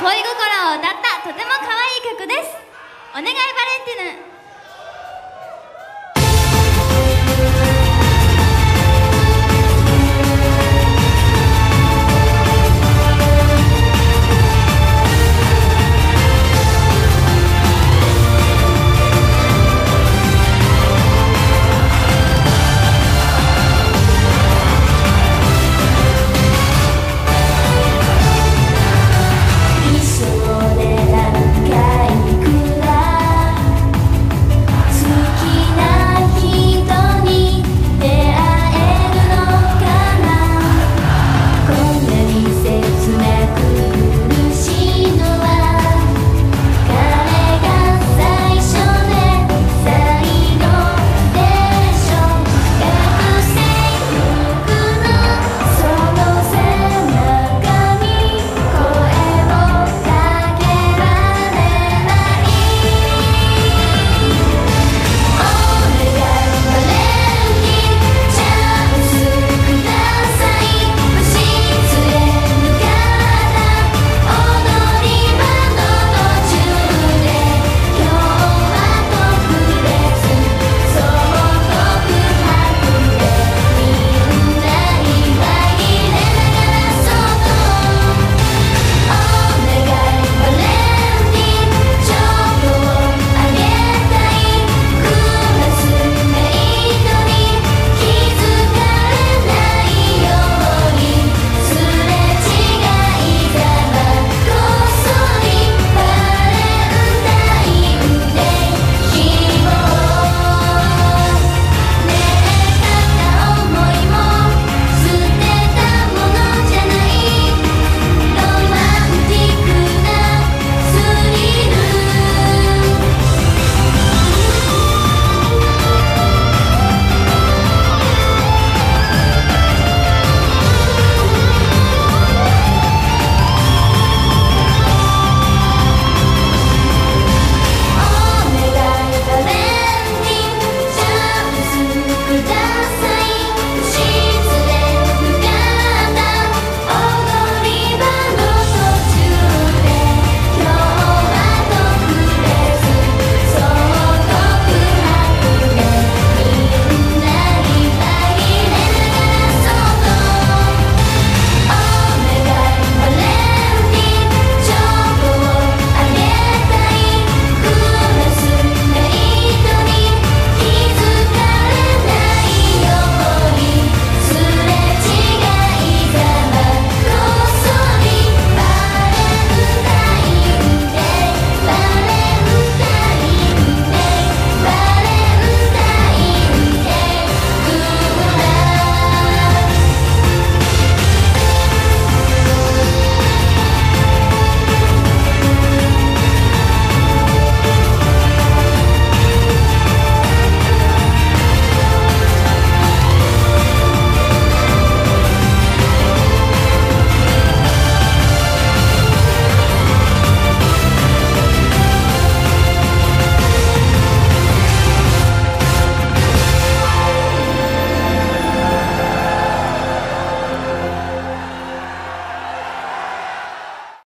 恋心を歌ったとても可愛い曲です。お願いバレンティヌ。